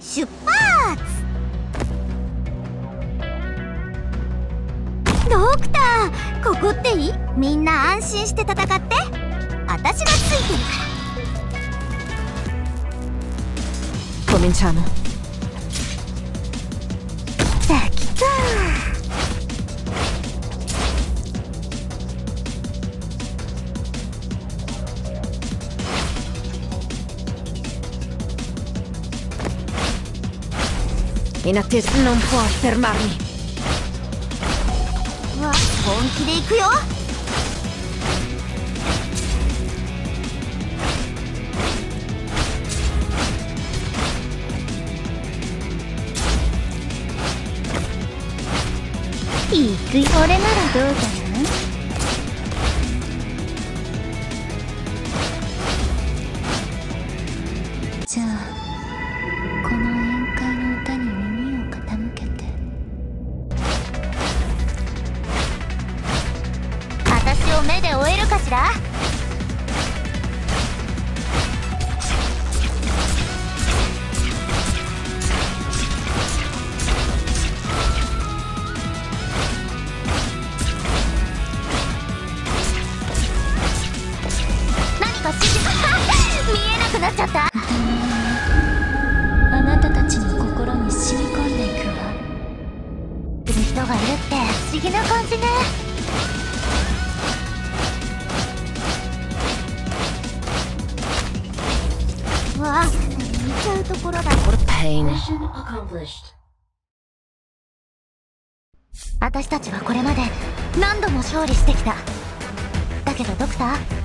出発。ドクターここっていい？みんな安心して戦って。私がついてるから。コミンチャームできたイナテスノンポアフェルマーニうわ本気で行くよ。行くよ俺ならどうかな？じゃあを目で追えるかしら？何か 見えなくなっちゃった。あなたたちの心に染み込んでいくわ。いる人がいるって不思議な感じね。うわ見ちゃうところだ。Pain 私たちはこれまで何度も勝利してきた。だけどドクター？